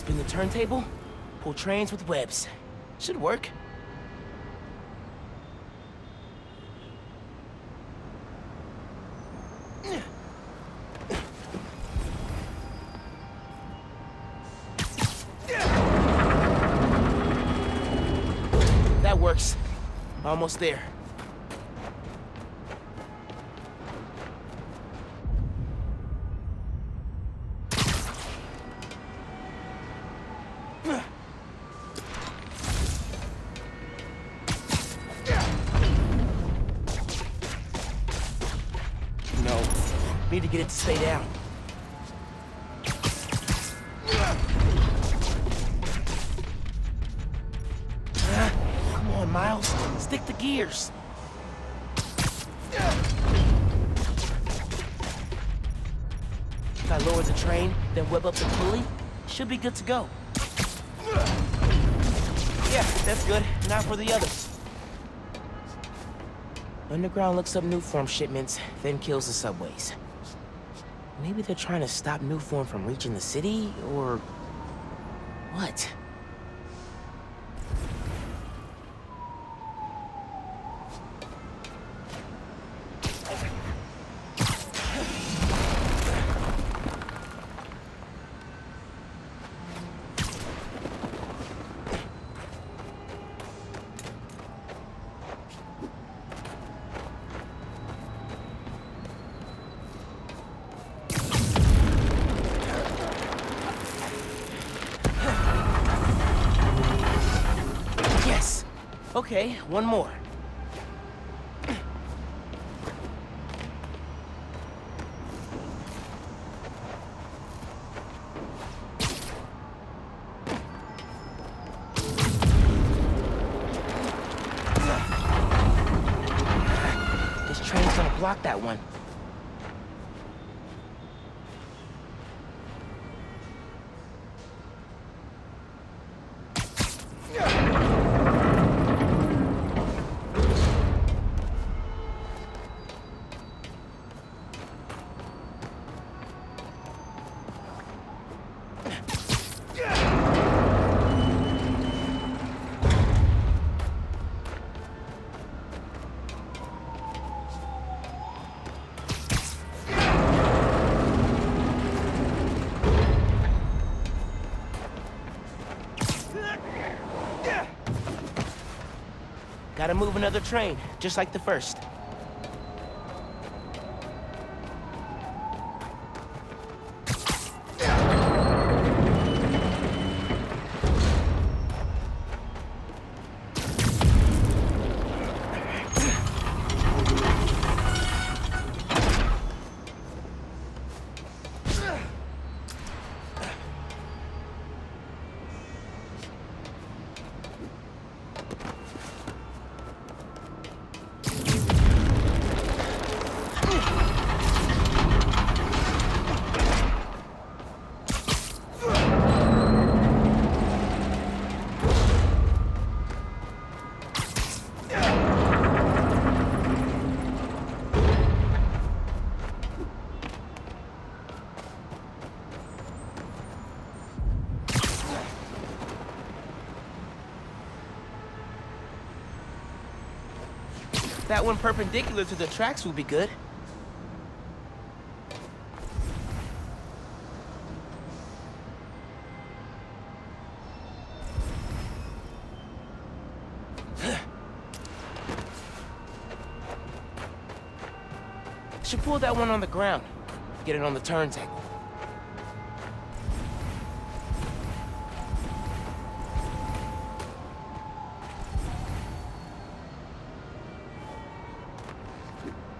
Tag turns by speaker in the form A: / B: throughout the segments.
A: Spin the turntable, pull trains with webs. Should work. That works. Almost there. Need to get it to stay down. Come on, Miles. Stick the gears. If I lower the train, then web up the pulley, should be good to go. Yeah, that's good. Now for the others. Underground looks up Nuform shipments, then kills the subways. Maybe they're trying to stop Nuform from reaching the city, or... what? Okay, one more. This train's gonna block that one. Gotta move another train, just like the first. That one perpendicular to the tracks would be good. Should pull that one on the ground. Get it on the turntable.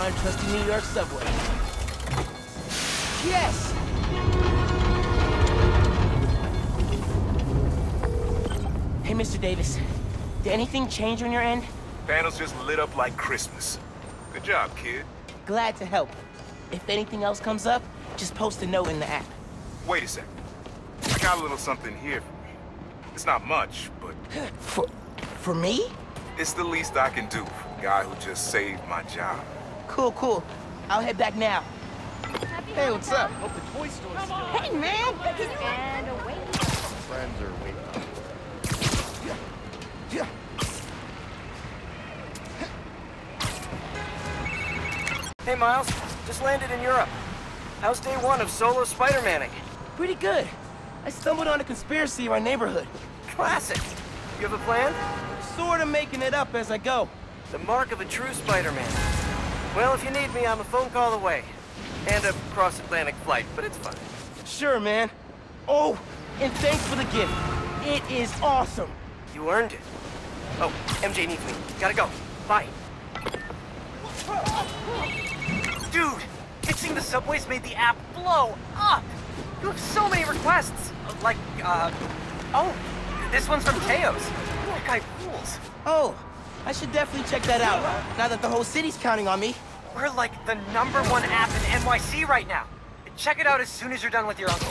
A: Come on, trusty New York subway. Yes! Hey, Mr. Davis. Did anything change on your end?
B: Panels just lit up like Christmas. Good job, kid.
A: Glad to help. If anything else comes up, just post a note in the app.
B: Wait a second. I got a little something here for you. It's not much, but
A: For... for me?
B: it's the least I can do for a guy who just saved my job.
A: Cool, cool. I'll head back now.
C: Hey, what's up?
D: Hope the toy store's still
C: Hey, man!
E: And away.
D: friends are waiting.
F: Hey, Miles. Just landed in Europe. How's day one of solo Spider-Manning?
A: Pretty good. I stumbled on a conspiracy in my neighborhood.
F: Classic. You have a plan?
A: Sorta making it up as I go.
F: The mark of a true Spider-Man. Well, if you need me, I'm a phone call away. And a cross-Atlantic flight, but it's fine.
A: Sure, man. Oh, and thanks for the gift. It is awesome.
F: You earned it. Oh, MJ needs me. Gotta go. Bye. Dude, fixing the subways made the app blow up. You have so many requests. Like, uh, oh, this one's from Teos. That guy rules.
A: Oh, I should definitely check that out, now that the whole city's counting on me.
F: We're like the number one app in NYC right now. Check it out as soon as you're done with your uncle.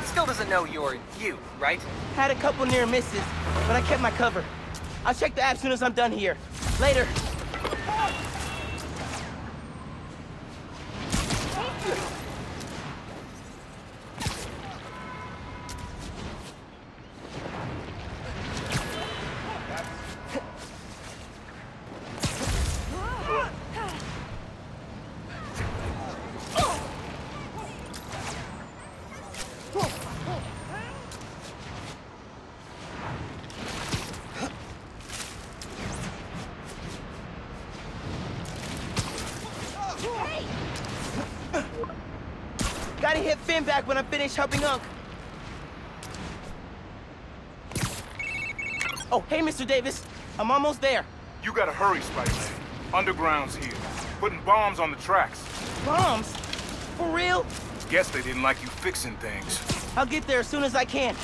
F: He still doesn't know you're you, right?
A: Had a couple near misses, but I kept my cover. I'll check the app as soon as I'm done here. Later. Hit Phin back when I finish helping Unc. Oh, hey, Mr. Davis. I'm almost there.
B: You gotta hurry, Spider-Man. Underground's here. Putting bombs on the tracks.
A: Bombs? For real?
B: Guess they didn't like you fixing things.
A: I'll get there as soon as I can.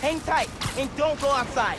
A: Hang tight and don't go outside.